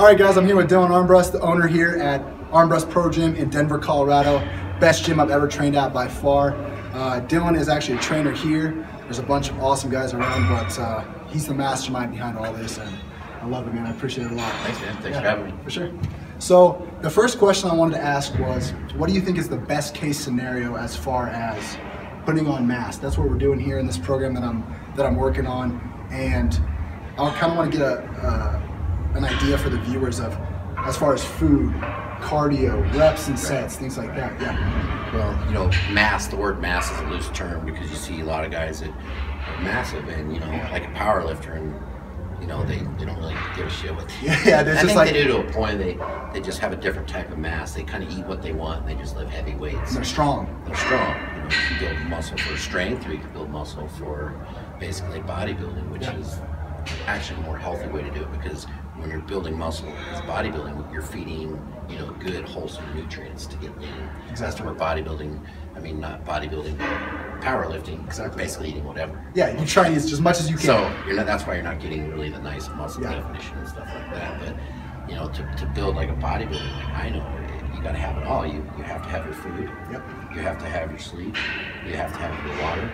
All right, guys, I'm here with Dylan Armbrust, the owner here at Armbrust Pro Gym in Denver, Colorado. Best gym I've ever trained at by far. Uh, Dylan is actually a trainer here. There's a bunch of awesome guys around, but uh, he's the mastermind behind all this, and I love it, man. I appreciate it a lot. Thanks, man. Thanks for having me. For sure. So the first question I wanted to ask was, what do you think is the best case scenario as far as putting on mass? That's what we're doing here in this program that I'm that I'm working on, and I kind of want to get a uh, an idea for the viewers of as far as food, cardio, reps and sets, things like that. Yeah. Well, you know, mass, the word mass is a loose term because you see a lot of guys that are massive and, you know, like a power lifter and, you know, they, they don't really give a shit what they Yeah, yeah, there's I just think like- they do to a point. They, they just have a different type of mass. They kind of eat what they want and they just lift heavy weights. They're strong. They're strong. You know, you can build muscle for strength or you can build muscle for basically bodybuilding, which Yeah. is actually a more healthy way to do it because when you're building muscle as bodybuilding, you're feeding, you know, good wholesome nutrients to get lean. That's Exactly. where bodybuilding, I mean not bodybuilding, but powerlifting, Exactly. basically eating whatever. Yeah, you try and eat as much as you can. So you're not. That's why you're not getting really the nice muscle Yeah. definition and stuff like that. But you know, to, to build like a bodybuilder, like I know, you got to have it all. You you have to have your food. Yep. You have to have your sleep. You have to have your water,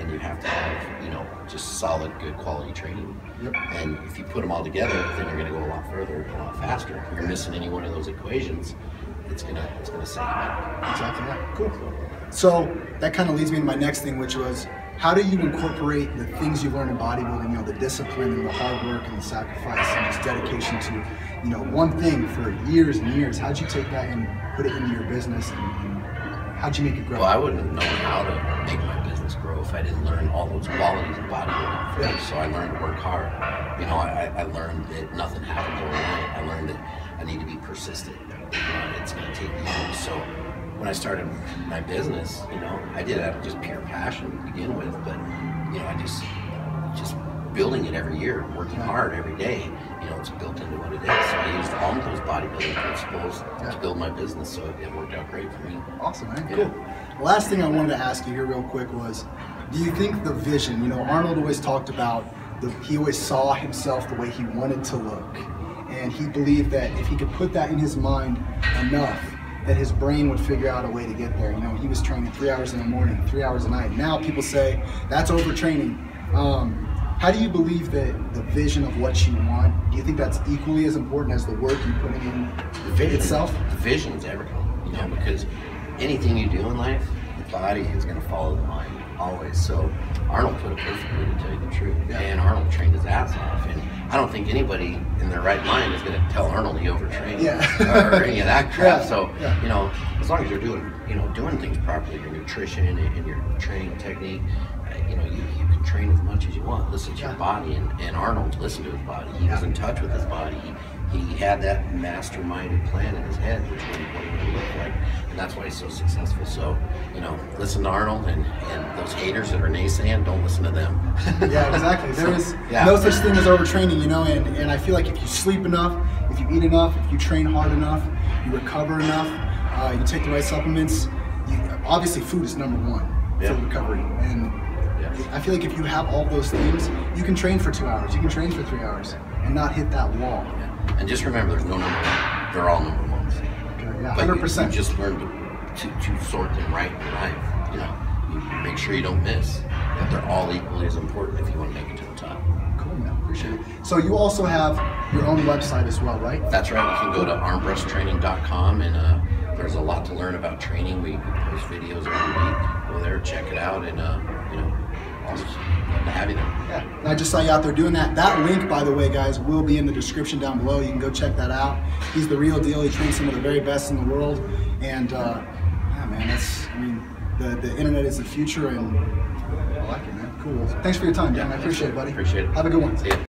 and you have to have you know just solid, good quality training. Yep. And if you put them all together, then you're going to go a lot further, a lot faster. If you're missing any one of those equations, it's gonna it's gonna set you back. Exactly. Yeah. Cool. So that kind of leads me to my next thing, which was how do you incorporate the things you've learned in bodybuilding, you know, the discipline and the hard work and the sacrifice and just dedication to, you know, one thing for years and years. How'd you take that and put it into your business and, and how'd you make it grow? Well, I wouldn't have known how to make my business grow if I didn't learn all those qualities of bodybuilding. Yeah. So I learned to work hard. You know, I, I learned that nothing happens overnight. I learned that I need to be persistent. You know, it's going to take years. So when I started my business, you know, I did it out of just pure passion to begin with. But you know, I just just building it every year, working hard every day. You know, it's all those bodybuilding principles Yeah. to build my business. So it, it worked out great for me. Awesome, man. Yeah. Cool. Last thing I wanted to ask you here, real quick, was do you think the vision, you know, Arnold always talked about, the, he always saw himself the way he wanted to look. And he believed that if he could put that in his mind enough, that his brain would figure out a way to get there. You know, he was training three hours in the morning, three hours a night. Now people say that's overtraining. Um, how do you believe that the vision of what you want, do you think that's equally as important as the work you put in the vision itself? The vision is everything, you know, because anything you do in life, the body is going to follow the mind always. So Arnold put it perfectly to tell you the truth. Yeah. And Arnold trained his ass off, and I don't think anybody in their right mind is going to tell Arnold he overtrained Yeah. or any of that crap. Yeah, So you know, as long as you're doing, you know, doing things properly, your nutrition and, and your training technique. uh, You know, you, you can train as much as you want. Listen to Yeah. your body, and, and Arnold listened to his body. He was in touch with his body. He, he had that masterminded plan in his head, which what he he would look like, and that's why he's so successful. So, you know, listen to Arnold, and, and those haters that are naysaying, don't listen to them. Yeah, exactly. There is Yeah. no such thing as overtraining, you know, and, and I feel like if you sleep enough, if you eat enough, if you train hard enough, you recover enough, uh, you take the right supplements, you, obviously food is number one Yeah. for recovery. And. I feel like if you have all those things, you can train for two hours, you can train for three hours and not hit that wall. Yeah. And just remember, there's no number one. They're all number ones. Yeah, 100%. You, just learn to, to, to sort them right in life. You know, you make sure you don't miss. That they're all equally as important if you want to make it to the top. cool, man. Appreciate it. So you also have your own website as well, right? That's right. You can go to armbrusttraining.com and uh, there's a lot to learn about training. We, we post videos every week. Go there, check it out, and uh, you know, always love to have you there. Yeah, and I just saw you out there doing that. That link, by the way, guys, will be in the description down below. You can go check that out. He's the real deal. He trains some of the very best in the world, and uh, yeah, man, that's I mean, the the internet is the future, and I like it, man. Cool. Thanks for your time, Dan. I appreciate it, buddy. Appreciate it. Have a good one. See ya.